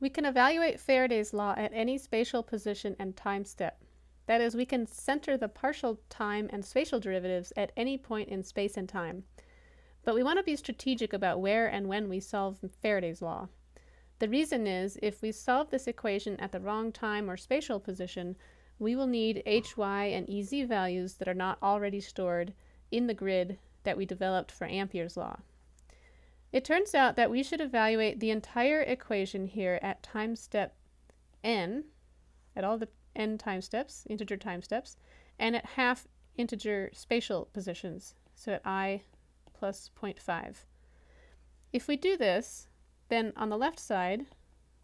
We can evaluate Faraday's law at any spatial position and time step. That is, we can center the partial time and spatial derivatives at any point in space and time. But we want to be strategic about where and when we solve Faraday's law. The reason is, if we solve this equation at the wrong time or spatial position, we will need hy and ez values that are not already stored in the grid that we developed for Ampere's law. It turns out that we should evaluate the entire equation here at time step n, at all the n time steps, integer time steps, and at half integer spatial positions, so at i plus 0.5. If we do this, then on the left side,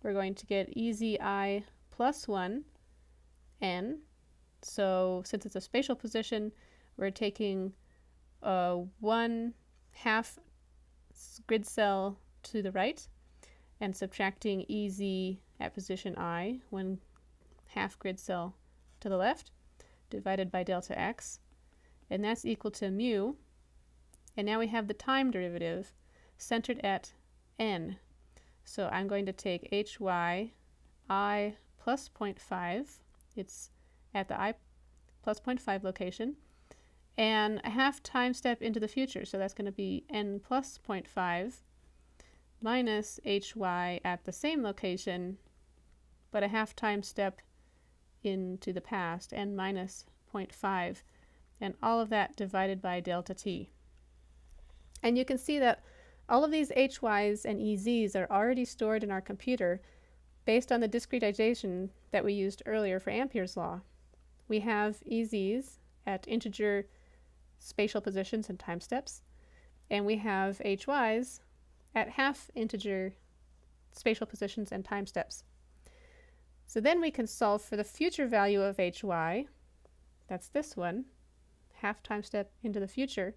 we're going to get ezi plus 1 n. So since it's a spatial position, we're taking uh, one half grid cell to the right and subtracting EZ at position i, one half grid cell to the left, divided by delta x, and that's equal to mu. And now we have the time derivative centered at n. So I'm going to take hy i plus 0.5, it's at the i plus 0.5 location, and a half time step into the future. So that's going to be n plus 0.5 minus hy at the same location, but a half time step into the past, n minus 0.5, and all of that divided by delta t. And you can see that all of these hy's and ez's are already stored in our computer based on the discretization that we used earlier for Ampere's law. We have ez's at integer spatial positions and time steps. And we have hy's at half integer spatial positions and time steps. So then we can solve for the future value of hy, that's this one, half time step into the future,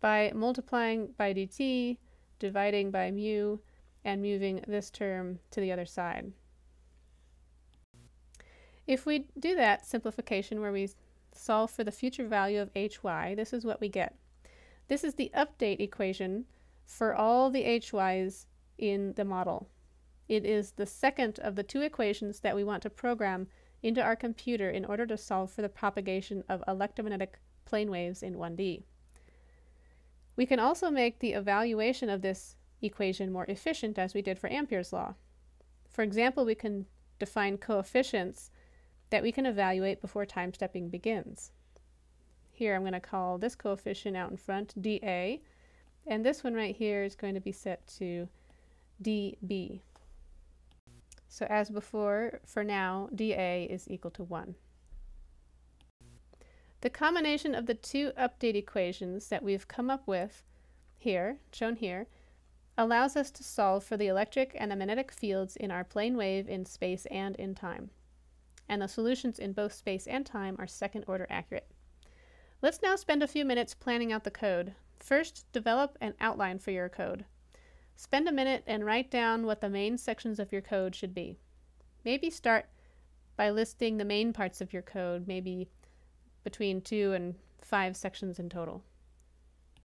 by multiplying by dt, dividing by mu, and moving this term to the other side. If we do that simplification where we solve for the future value of hy, this is what we get. This is the update equation for all the hy's in the model. It is the second of the two equations that we want to program into our computer in order to solve for the propagation of electromagnetic plane waves in 1D. We can also make the evaluation of this equation more efficient as we did for Ampere's law. For example, we can define coefficients that we can evaluate before time stepping begins. Here I'm going to call this coefficient out in front dA, and this one right here is going to be set to dB. So as before, for now, dA is equal to 1. The combination of the two update equations that we've come up with here, shown here, allows us to solve for the electric and the magnetic fields in our plane wave in space and in time and the solutions in both space and time are second order accurate. Let's now spend a few minutes planning out the code. First, develop an outline for your code. Spend a minute and write down what the main sections of your code should be. Maybe start by listing the main parts of your code, maybe between two and five sections in total.